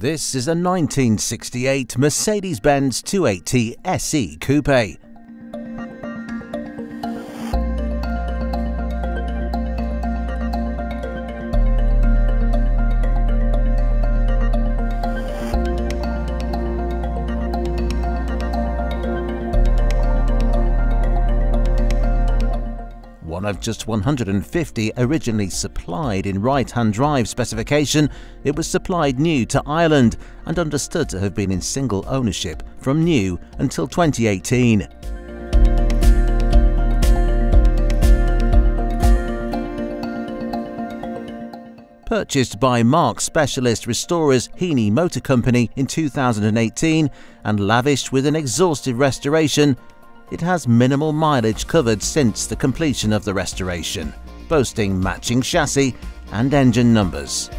This is a 1968 Mercedes-Benz 280 SE Coupe. One of just 150 originally supplied in right-hand drive specification, it was supplied new to Ireland and understood to have been in single ownership from new until 2018. Purchased by Marque specialist restorers Heaney Motor Company in 2018 and lavished with an exhaustive restoration, it has minimal mileage covered since the completion of the restoration, boasting matching chassis and engine numbers.